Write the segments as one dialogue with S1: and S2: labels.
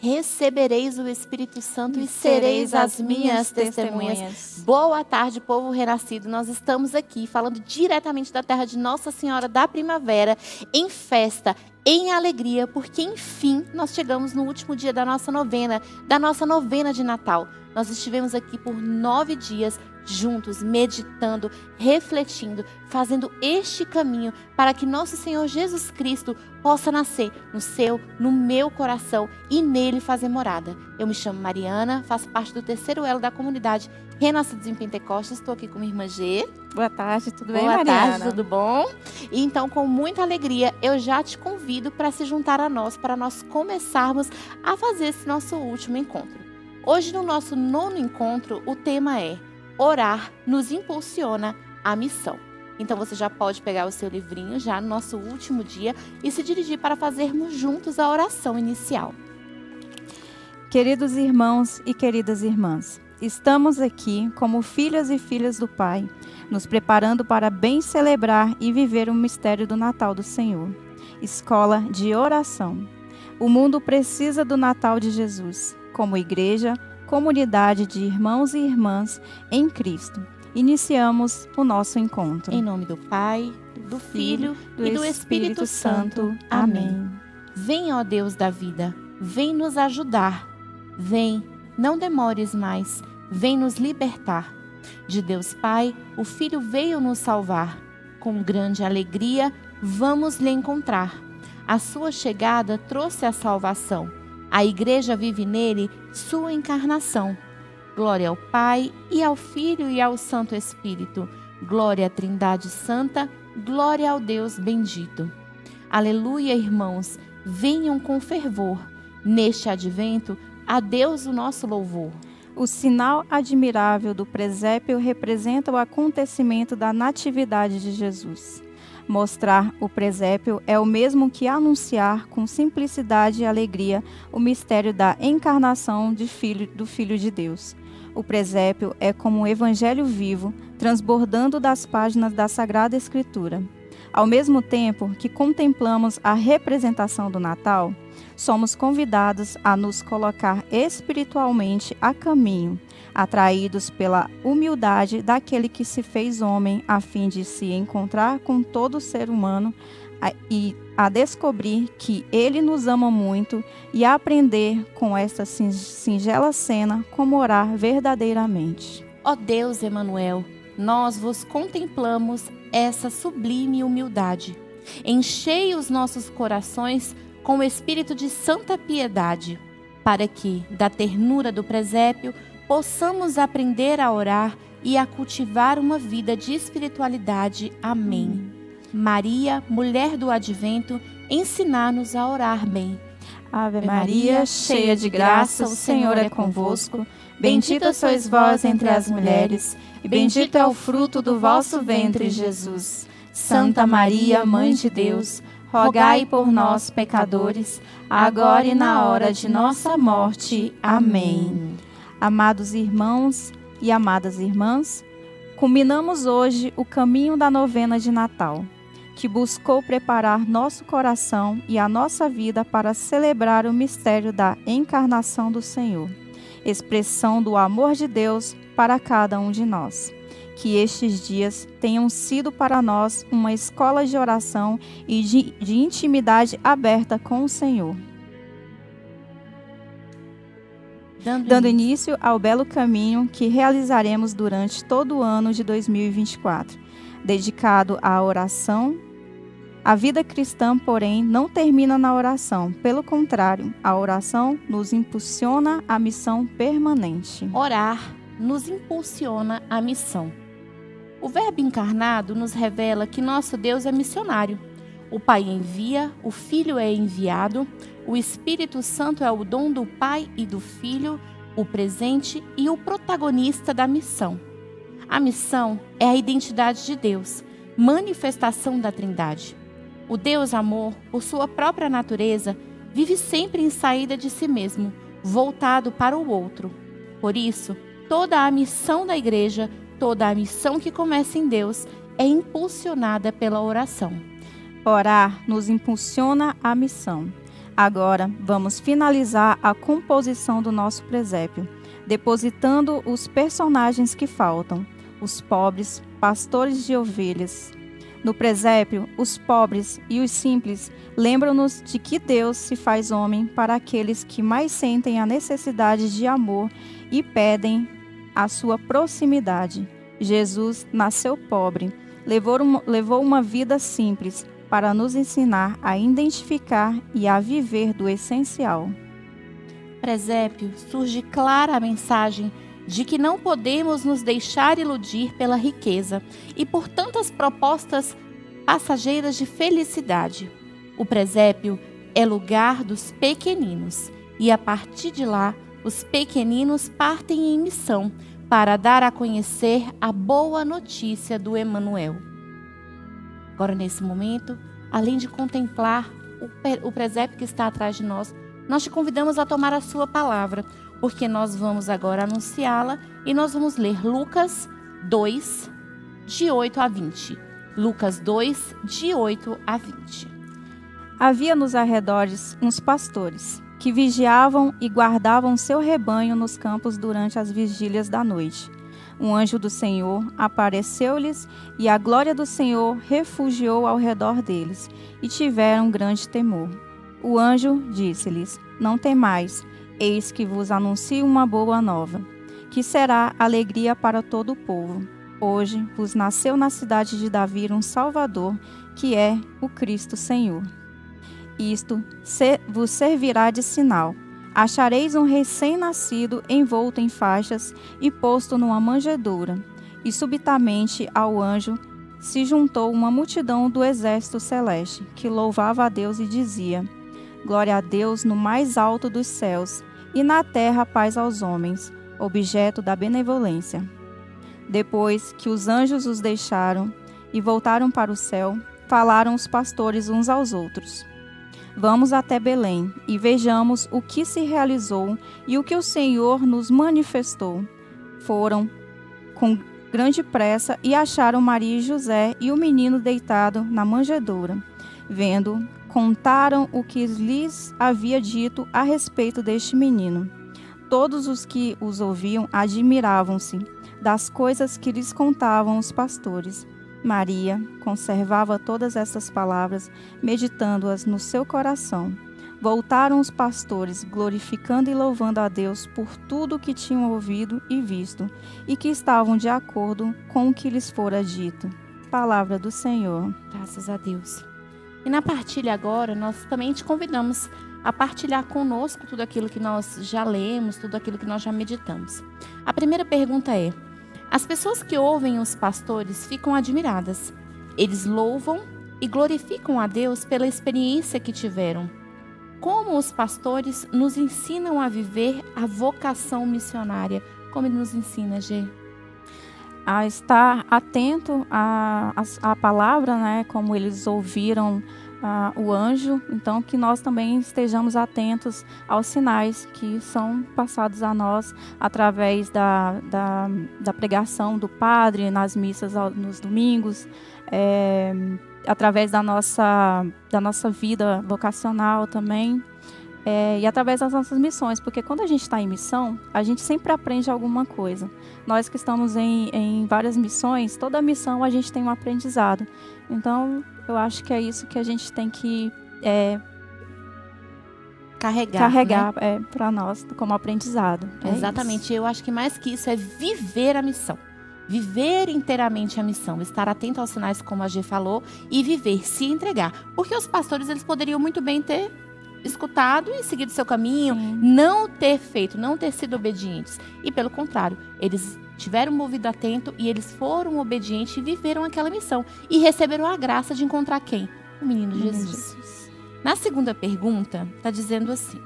S1: recebereis o Espírito Santo e, sereis as minhas testemunhas. testemunhas. Boa tarde, povo renascido. Nós estamos aqui falando diretamente da terra de Nossa Senhora da Primavera, em festa, em alegria, porque enfim nós chegamos no último dia da nossa novena, da nossa novena de Natal. Nós estivemos aqui por nove dias juntos, meditando, refletindo, fazendo este caminho para que nosso Senhor Jesus Cristo possa nascer no seu, no meu coração e nele fazer morada. Eu me chamo Mariana, faço parte do terceiro elo da comunidade Renascidos em Pentecostes. Estou aqui com minha irmã G.
S2: Boa tarde, tudo
S1: bem,
S2: Boa
S1: Mariana? Boa tarde, tudo bom? E então, com muita alegria, eu já te convido para se juntar a nós, para nós começarmos a fazer esse nosso último encontro. Hoje, no nosso nono encontro, o tema é Orar nos impulsiona a missão. Então você já pode pegar o seu livrinho já no nosso último dia e se dirigir para fazermos juntos a oração inicial.
S2: Queridos irmãos e queridas irmãs, estamos aqui como filhas e filhas do Pai, nos preparando para bem celebrar e viver o mistério do Natal do Senhor. Escola de oração. O mundo precisa do Natal de Jesus. Como igreja, comunidade de irmãos e irmãs em Cristo iniciamos o nosso encontro.
S1: Em nome do Pai, do Filho do e do Espírito, Espírito Santo. Amém. Vem, ó Deus da vida, vem nos ajudar. Vem, não demores mais, vem nos libertar. De Deus Pai, o Filho veio nos salvar. Com grande alegria, vamos lhe encontrar. A sua chegada trouxe a salvação. A igreja vive nele sua encarnação. Glória ao Pai, e ao Filho, e ao Santo Espírito. Glória à Trindade Santa, glória ao Deus bendito. Aleluia, irmãos, venham com fervor. Neste advento, a Deus o nosso louvor.
S2: O sinal admirável do presépio representa o acontecimento da natividade de Jesus. Mostrar o presépio é o mesmo que anunciar com simplicidade e alegria o mistério da encarnação filho, do Filho de Deus. O presépio é como um evangelho vivo, transbordando das páginas da Sagrada Escritura. Ao mesmo tempo que contemplamos a representação do Natal, somos convidados a nos colocar espiritualmente a caminho, atraídos pela humildade daquele que se fez homem, a fim de se encontrar com todo ser humano e a descobrir que Ele nos ama muito e a aprender com esta singela cena como orar verdadeiramente.
S1: Ó Deus Emanuel, nós vos contemplamos essa sublime humildade. Enchei os nossos corações com o espírito de santa piedade, para que, da ternura do presépio, possamos aprender a orar e a cultivar uma vida de espiritualidade. Amém. Maria, mulher do advento, ensinar-nos a orar bem.
S2: Ave Maria, cheia de graça, o Senhor é convosco. Bendita sois vós entre as mulheres, e bendito é o fruto do vosso ventre, Jesus. Santa Maria, Mãe de Deus, rogai por nós, pecadores, agora e na hora de nossa morte. Amém. Amados irmãos e amadas irmãs, culminamos hoje o caminho da novena de Natal que buscou preparar nosso coração e a nossa vida para celebrar o mistério da encarnação do Senhor, expressão do amor de Deus para cada um de nós. Que estes dias tenham sido para nós uma escola de oração e de, de intimidade aberta com o Senhor. Dando, Dando início ao belo caminho que realizaremos durante todo o ano de 2024, dedicado à oração, a vida cristã, porém, não termina na oração. Pelo contrário, a oração nos impulsiona à missão permanente.
S1: Orar nos impulsiona à missão. O Verbo encarnado nos revela que nosso Deus é missionário. O Pai envia, o Filho é enviado, o Espírito Santo é o dom do Pai e do Filho, o presente e o protagonista da missão. A missão é a identidade de Deus, manifestação da Trindade. O Deus amor, por sua própria natureza, vive sempre em saída de si mesmo, voltado para o outro. Por isso, toda a missão da igreja, toda a missão que começa em Deus, é impulsionada pela oração.
S2: Orar nos impulsiona à missão. Agora, vamos finalizar a composição do nosso presépio, depositando os personagens que faltam: os pobres, pastores de ovelhas. No presépio, os pobres e os simples lembram-nos de que Deus se faz homem para aqueles que mais sentem a necessidade de amor e pedem a sua proximidade. Jesus nasceu pobre, levou uma vida simples para nos ensinar a identificar e a viver do essencial.
S1: Presépio surge clara a mensagem de que não podemos nos deixar iludir pela riqueza e por tantas propostas passageiras de felicidade. O presépio é lugar dos pequeninos e a partir de lá os pequeninos partem em missão para dar a conhecer a boa notícia do Emanuel. Agora nesse momento, além de contemplar o presépio que está atrás de nós, nós te convidamos a tomar a sua palavra, porque nós vamos agora anunciá-la e nós vamos ler Lucas 2, de 8 a 20. Lucas 2, de 8 a 20.
S2: Havia nos arredores uns pastores que vigiavam e guardavam seu rebanho nos campos durante as vigílias da noite. Um anjo do Senhor apareceu-lhes e a glória do Senhor refugiou ao redor deles, e tiveram grande temor. O anjo disse-lhes: Não temais, eis que vos anuncio uma boa nova, que será alegria para todo o povo. Hoje vos nasceu na cidade de Davi um Salvador, que é o Cristo Senhor. Isto vos servirá de sinal. Achareis um recém-nascido envolto em faixas e posto numa manjedoura. E subitamente ao anjo se juntou uma multidão do exército celeste, que louvava a Deus e dizia: Glória a Deus no mais alto dos céus, e na terra paz aos homens, objeto da benevolência. Depois que os anjos os deixaram e voltaram para o céu, falaram os pastores uns aos outros: Vamos até Belém e vejamos o que se realizou e o que o Senhor nos manifestou. Foram com grande pressa e acharam Maria e José e o menino deitado na manjedoura. Vendo, contaram o que lhes havia dito a respeito deste menino. Todos os que os ouviam admiravam-se das coisas que lhes contavam os pastores. Maria conservava todas estas palavras, meditando-as no seu coração. Voltaram os pastores, glorificando e louvando a Deus por tudo o que tinham ouvido e visto, e que estavam de acordo com o que lhes fora dito. Palavra do Senhor.
S1: Graças a Deus. E na partilha agora, nós também te convidamos a partilhar conosco tudo aquilo que nós já lemos, tudo aquilo que nós já meditamos. A primeira pergunta é: as pessoas que ouvem os pastores ficam admiradas. Eles louvam e glorificam a Deus pela experiência que tiveram. Como os pastores nos ensinam a viver a vocação missionária? Como ele nos ensina, Gê?
S2: A estar atento à, à, à palavra, né? Como eles ouviram o anjo, então que nós também estejamos atentos aos sinais que são passados a nós através da, da, da pregação do padre nas missas nos domingos, é, através da nossa, da nossa vida vocacional também. É, e através das nossas missões, porque quando a gente está em missão, a gente sempre aprende alguma coisa. Nós que estamos em, em várias missões, toda missão a gente tem um aprendizado. Então, eu acho que é isso que a gente tem que é,
S1: carregar,
S2: carregar né? é, para nós como aprendizado.
S1: É Exatamente. Isso. Eu acho que mais que isso é viver a missão. Viver inteiramente a missão, estar atento aos sinais, como a G falou, e viver, se entregar. Porque os pastores, eles poderiam muito bem ter escutado e seguido seu caminho, Sim. não ter feito, não ter sido obedientes. E pelo contrário, eles tiveram um ouvido atento e eles foram obedientes e viveram aquela missão. E receberam a graça de encontrar quem? O menino Jesus. Jesus. Na segunda pergunta, está dizendo assim: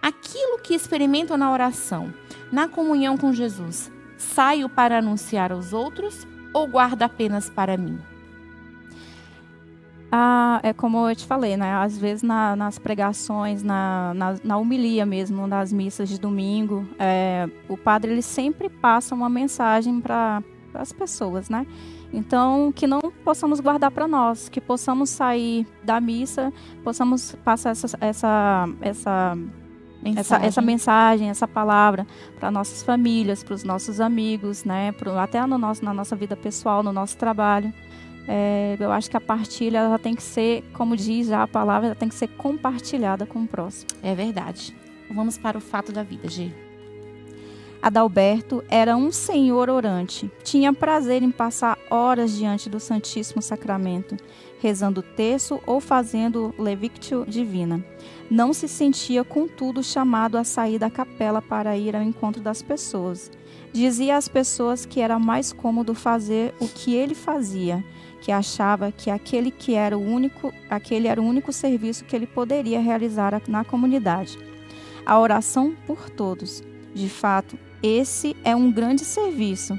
S1: aquilo que experimentam na oração, na comunhão com Jesus, saio para anunciar aos outros ou guardo apenas para mim?
S2: Ah, é como eu te falei, né? Às vezes na, nas pregações, na, na, na, homilia mesmo, nas missas de domingo, é, o padre ele sempre passa uma mensagem para as pessoas, né? Então, que não possamos guardar para nós, que possamos sair da missa, possamos passar essa, essa, essa Mensagem. Essa, essa mensagem, essa palavra para nossas famílias, para os nossos amigos, né? Pro, até no nosso, na nossa vida pessoal, no nosso trabalho. É, eu acho que a partilha ela tem que ser, como diz já a palavra, ela tem que ser compartilhada com o próximo.
S1: É verdade. Vamos para o fato da vida, G.
S2: Adalberto era um senhor orante. Tinha prazer em passar horas diante do Santíssimo Sacramento, rezando o terço ou fazendo levictio divina. Não se sentia, contudo, chamado a sair da capela para ir ao encontro das pessoas. Dizia às pessoas que era mais cômodo fazer o que ele fazia, que achava que aquele que era o único, aquele era o único serviço que ele poderia realizar na comunidade. A oração por todos. De fato, esse é um grande serviço.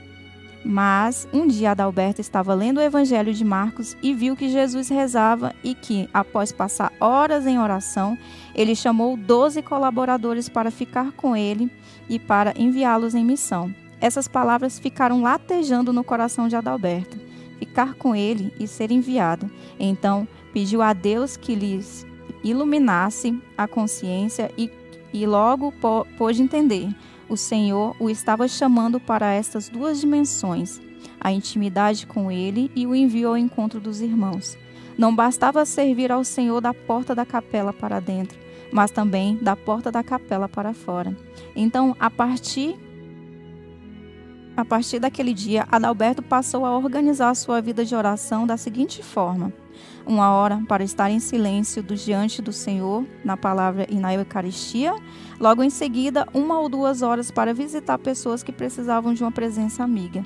S2: Mas um dia Adalberto estava lendo o Evangelho de Marcos e viu que Jesus rezava e que, após passar horas em oração, ele chamou doze colaboradores para ficar com ele e para enviá-los em missão. Essas palavras ficaram latejando no coração de Adalberto. Ficar com ele e ser enviado. Então pediu a Deus que lhes iluminasse a consciência e, e logo pôde entender o Senhor o estava chamando para estas duas dimensões, a intimidade com ele e o envio ao encontro dos irmãos. Não bastava servir ao Senhor da porta da capela para dentro, mas também da porta da capela para fora. Então, a partir a partir daquele dia, Adalberto passou a organizar sua vida de oração da seguinte forma: uma hora para estar em silêncio diante do Senhor, na palavra e na Eucaristia. Logo em seguida, uma ou duas horas para visitar pessoas que precisavam de uma presença amiga.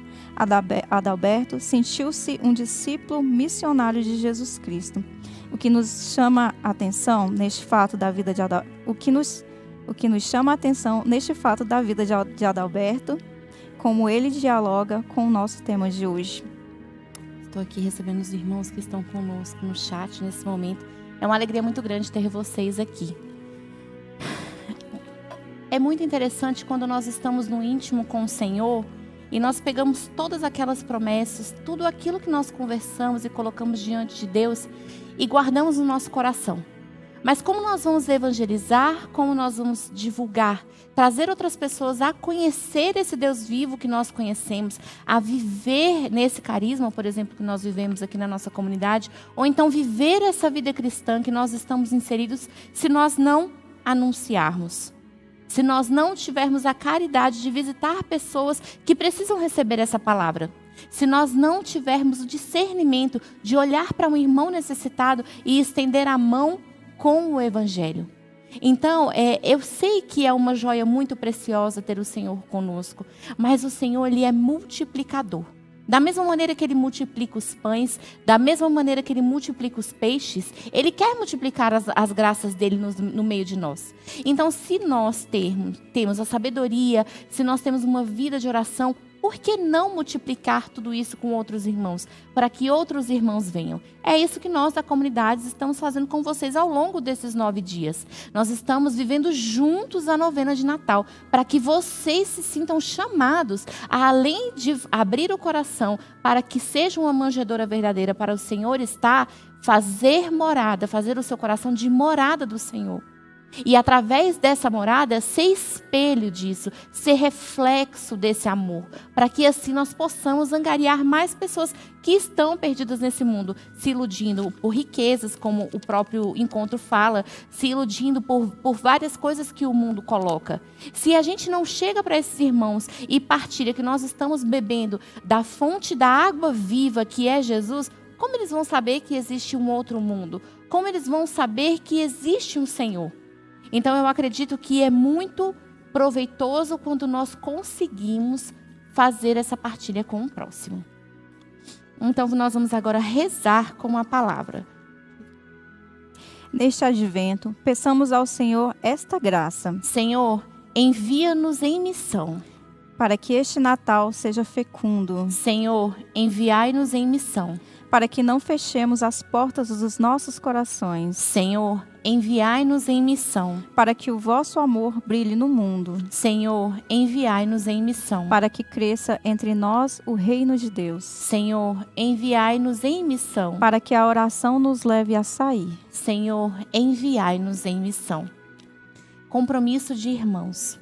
S2: Adalberto sentiu-se um discípulo missionário de Jesus Cristo. O que nos chama a atenção neste fato da vida de Adalberto, o que nos o que nos chama a atenção neste fato da vida de Adalberto, como ele dialoga com o nosso tema de hoje.
S1: Estou aqui recebendo os irmãos que estão conosco no chat nesse momento. É uma alegria muito grande ter vocês aqui. É muito interessante quando nós estamos no íntimo com o Senhor e nós pegamos todas aquelas promessas, tudo aquilo que nós conversamos e colocamos diante de Deus e guardamos no nosso coração. Mas como nós vamos evangelizar, como nós vamos divulgar, trazer outras pessoas a conhecer esse Deus vivo que nós conhecemos, a viver nesse carisma, por exemplo, que nós vivemos aqui na nossa comunidade, ou então viver essa vida cristã que nós estamos inseridos, se nós não anunciarmos. Se nós não tivermos a caridade de visitar pessoas que precisam receber essa palavra se nós não tivermos o discernimento de olhar para um irmão necessitado e estender a mão com o Evangelho. Então, é, eu sei que é uma joia muito preciosa ter o Senhor conosco, mas o Senhor ele é multiplicador. Da mesma maneira que ele multiplica os pães, da mesma maneira que ele multiplica os peixes, ele quer multiplicar as, as graças dele no, no, meio de nós. Então, se nós termos, temos a sabedoria, se nós temos uma vida de oração, por que não multiplicar tudo isso com outros irmãos, para que outros irmãos venham? É isso que nós da comunidade estamos fazendo com vocês ao longo desses nove dias. Nós estamos vivendo juntos a novena de Natal, para que vocês se sintam chamados, a, além de abrir o coração para que seja uma manjedora verdadeira para o Senhor estar, fazer morada, fazer o seu coração de morada do Senhor. E através dessa morada, ser espelho disso, ser reflexo desse amor, para que assim nós possamos angariar mais pessoas que estão perdidas nesse mundo, se iludindo por riquezas, como o próprio encontro fala, se iludindo por, por várias coisas que o mundo coloca. Se a gente não chega para esses irmãos e partilha que nós estamos bebendo da fonte da água viva que é Jesus, como eles vão saber que existe um outro mundo? Como eles vão saber que existe um Senhor? Então eu acredito que é muito proveitoso quando nós conseguimos fazer essa partilha com o próximo. Então nós vamos agora rezar com a palavra.
S2: Neste advento, peçamos ao Senhor esta graça.
S1: Senhor, envia-nos em missão.
S2: Para que este Natal seja fecundo.
S1: Senhor, enviai-nos em missão
S2: para que não fechemos as portas dos nossos corações.
S1: Senhor, enviai-nos em missão.
S2: Para que o vosso amor brilhe no mundo.
S1: Senhor, enviai-nos em missão.
S2: Para que cresça entre nós o reino de Deus.
S1: Senhor, enviai-nos em missão.
S2: Para que a oração nos leve a sair.
S1: Senhor, enviai-nos em missão. Compromisso de irmãos.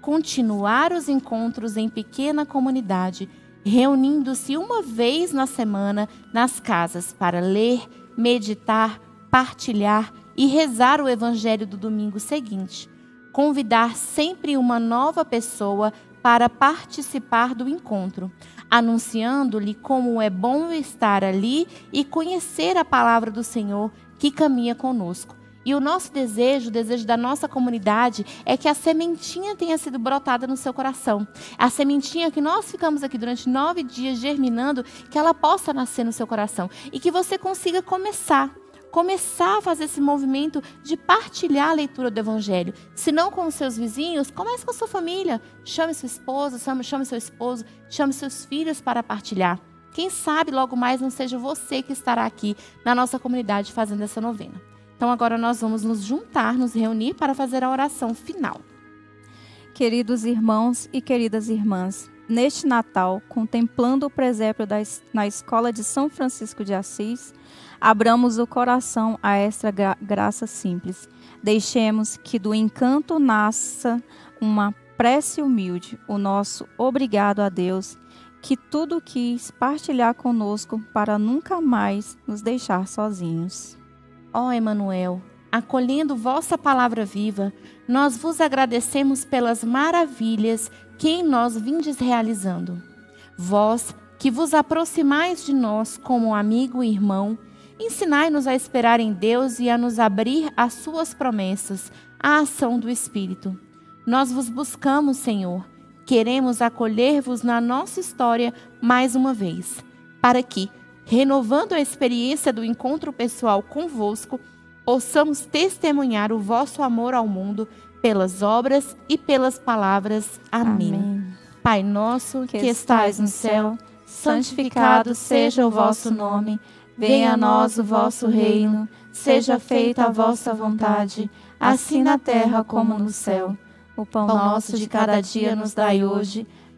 S1: Continuar os encontros em pequena comunidade reunindo-se uma vez na semana nas casas para ler, meditar, partilhar e rezar o evangelho do domingo seguinte. Convidar sempre uma nova pessoa para participar do encontro, anunciando-lhe como é bom estar ali e conhecer a palavra do Senhor que caminha conosco e o nosso desejo, o desejo da nossa comunidade, é que a sementinha tenha sido brotada no seu coração. A sementinha que nós ficamos aqui durante nove dias germinando, que ela possa nascer no seu coração. E que você consiga começar começar a fazer esse movimento de partilhar a leitura do Evangelho. Se não com os seus vizinhos, comece com a sua família. Chame sua esposa, chame seu esposo, chame seus filhos para partilhar. Quem sabe logo mais não seja você que estará aqui na nossa comunidade fazendo essa novena. Então agora nós vamos nos juntar, nos reunir para fazer a oração final.
S2: Queridos irmãos e queridas irmãs, neste Natal, contemplando o presépio da, na escola de São Francisco de Assis, abramos o coração a esta gra graça simples. Deixemos que do encanto nasça uma prece humilde, o nosso obrigado a Deus, que tudo quis partilhar conosco para nunca mais nos deixar sozinhos.
S1: Ó Emanuel, acolhendo vossa palavra viva, nós vos agradecemos pelas maravilhas que em nós vindes realizando. Vós, que vos aproximais de nós como amigo e irmão, ensinai-nos a esperar em Deus e a nos abrir às suas promessas, à ação do Espírito. Nós vos buscamos, Senhor, queremos acolher-vos na nossa história mais uma vez, para que, renovando a experiência do encontro pessoal convosco, possamos testemunhar o vosso amor ao mundo pelas obras e pelas palavras. Amém. Amém. Pai nosso que, que estais no céu, santificado seja o vosso nome. Venha a nós o vosso reino. Seja feita a vossa vontade, assim na terra como no céu. O pão nosso de cada dia nos dai hoje.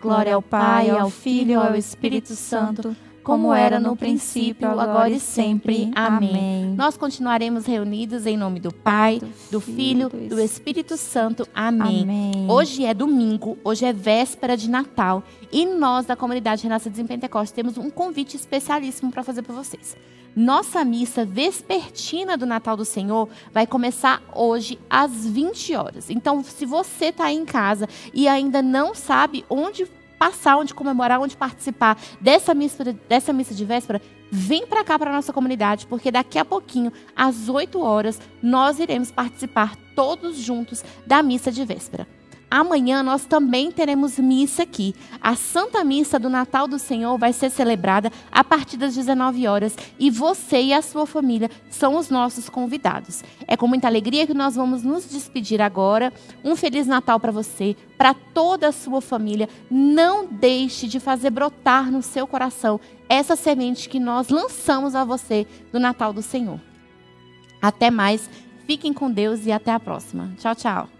S1: Glória ao Pai, ao Filho e ao Espírito Santo como era no princípio, agora e sempre. Amém. Nós continuaremos reunidos em nome do Pai, do Filho, do Espírito Santo. Amém. Amém. Hoje é domingo, hoje é véspera de Natal e nós da comunidade Renascidos em Pentecostes temos um convite especialíssimo para fazer para vocês. Nossa missa vespertina do Natal do Senhor vai começar hoje às 20 horas. Então, se você está em casa e ainda não sabe onde passar, onde comemorar, onde participar dessa missa, dessa missa de véspera, vem para cá para nossa comunidade, porque daqui a pouquinho, às 8 horas, nós iremos participar todos juntos da missa de véspera. Amanhã nós também teremos missa aqui. A Santa Missa do Natal do Senhor vai ser celebrada a partir das 19 horas e você e a sua família são os nossos convidados. É com muita alegria que nós vamos nos despedir agora. Um feliz Natal para você, para toda a sua família. Não deixe de fazer brotar no seu coração essa semente que nós lançamos a você do Natal do Senhor. Até mais. Fiquem com Deus e até a próxima. Tchau, tchau.